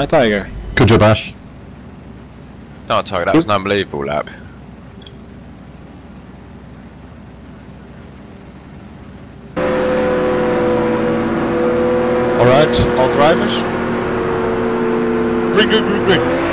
Night Tiger. Good job, Ash. No, Tiger, that was an unbelievable lap. Alright, all drivers. Green, green, green, green.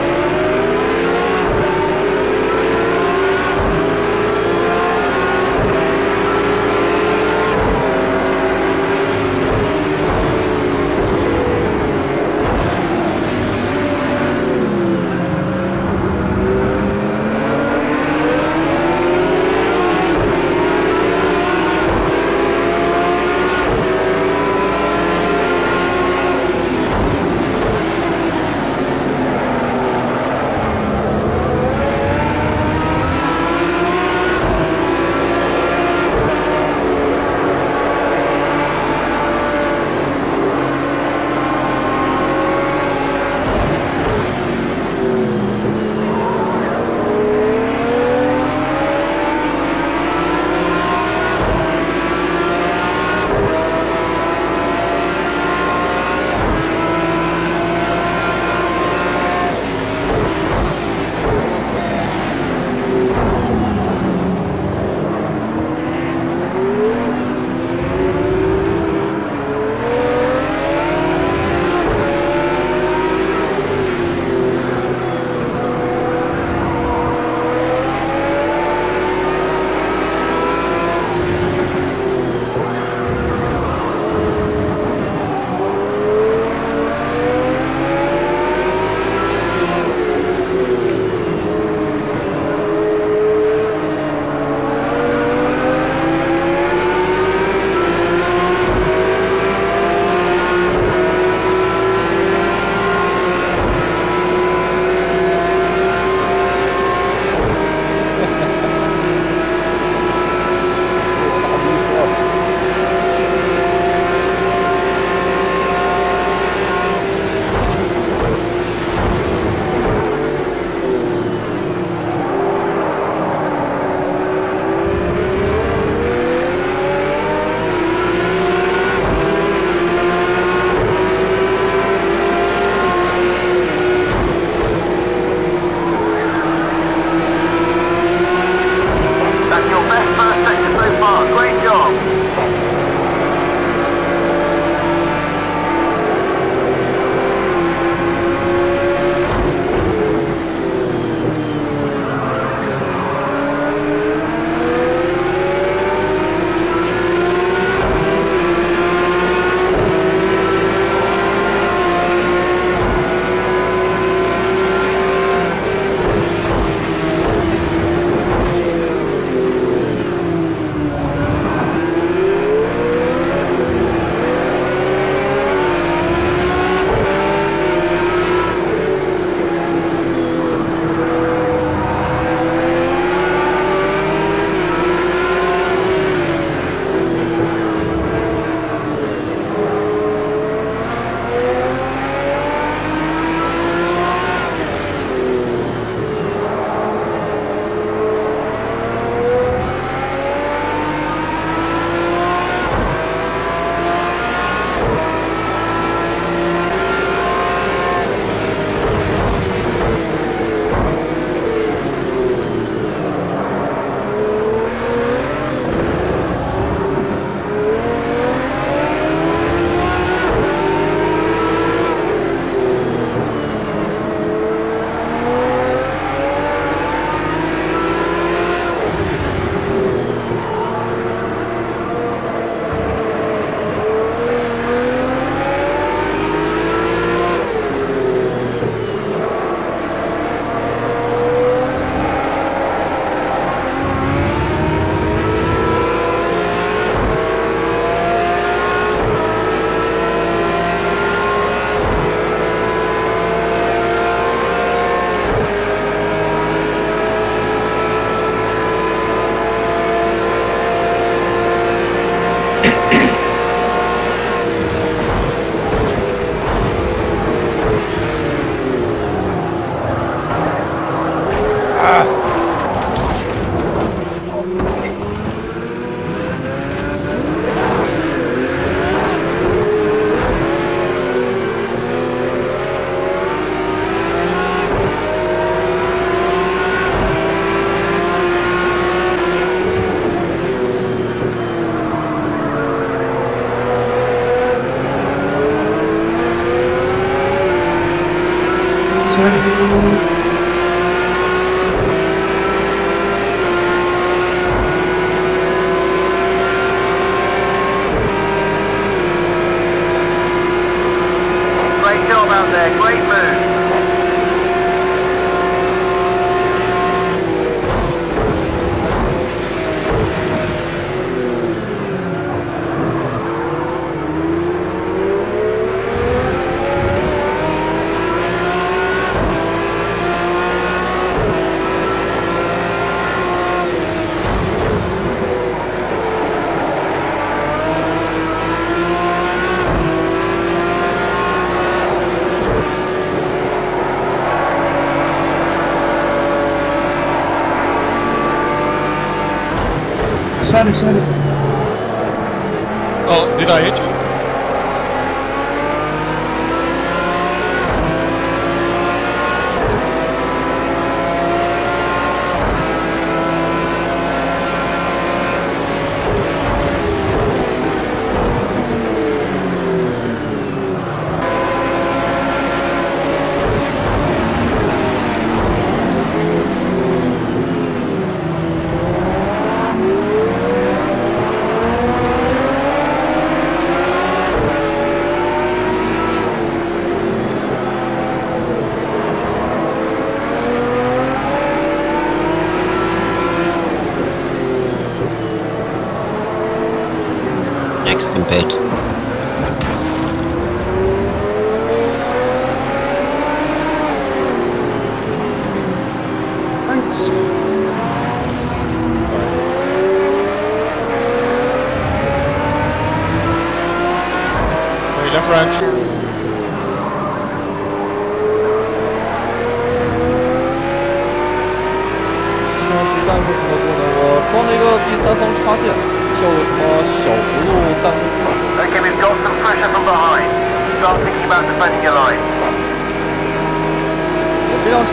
United.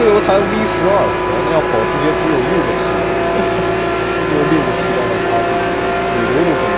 这有一台 v 十二然后那辆保时捷只有六个气缸这就是六个气缸的差距尾流就可以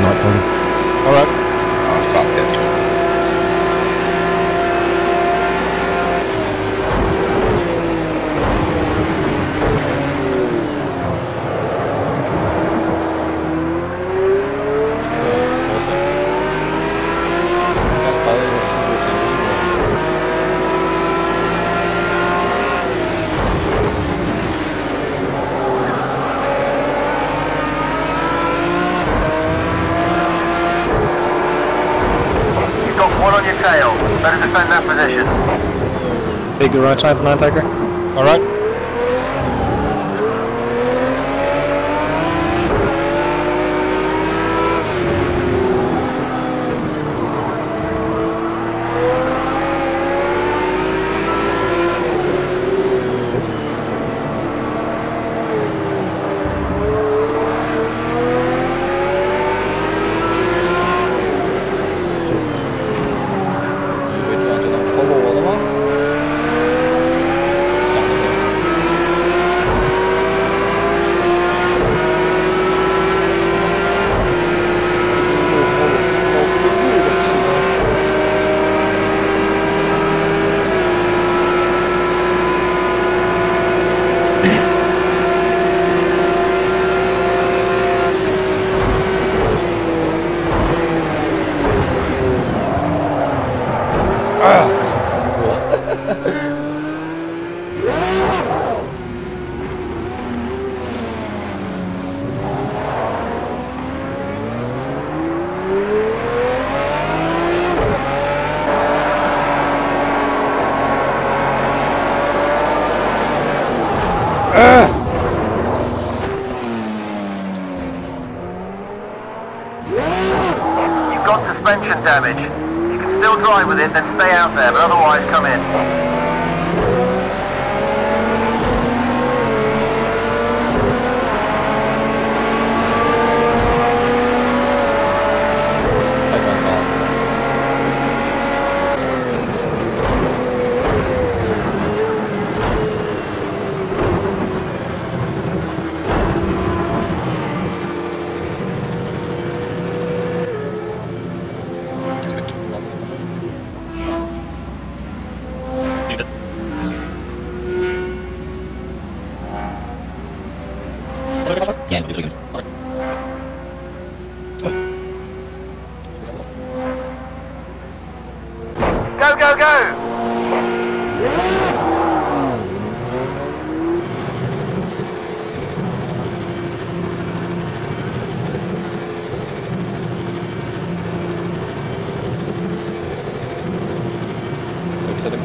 night time. Watch out, Tiger. Alright. You've got suspension damage. You can still drive with it, then stay out there, but otherwise come in.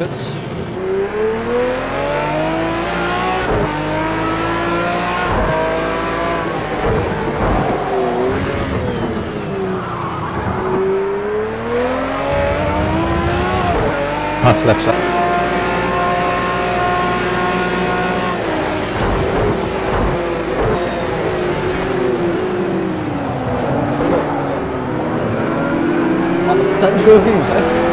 Bits. Pass left side. Understand driving, man. 别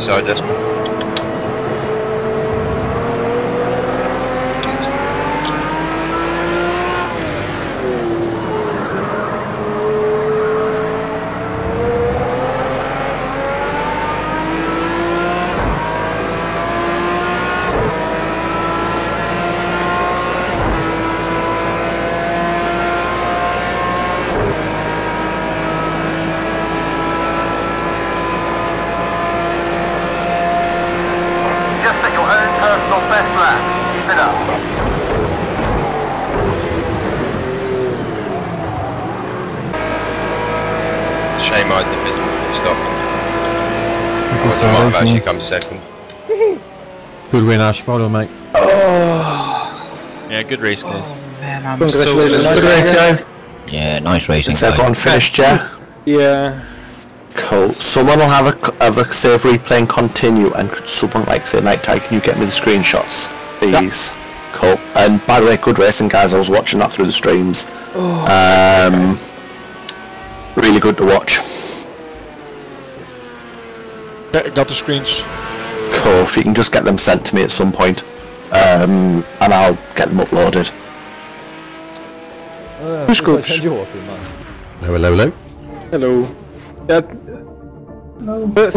Inside Desmond. Just I was might have actually come second. Good win, Ash. Well done, mate. Yeah, good race, guys. Man, I'm Congratulations. so Good race, guys. Yeah, nice racing. Is guys. everyone finished, yeah? Yeah. Cool. Someone will have a, have a save replay and continue, and could someone like say, Night Tide, can you get me the screenshots, please? Cool. And by the way, good racing, guys. I was watching that through the streams. Um, really good to watch got the screens. Cool. If you can just get them sent to me at some point, um, and I'll get them uploaded. Uh, Who scoops? Hello, hello, hello. Hello. Yeah. Hello. Uh,